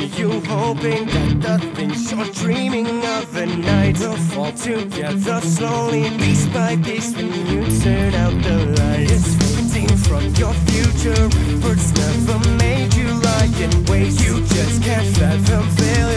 You hoping that the things you're dreaming of at night will fall together slowly, piece by piece, when you turn out the light? It's fading from your future. Words never made you lie in ways you just can't fathom. Fail.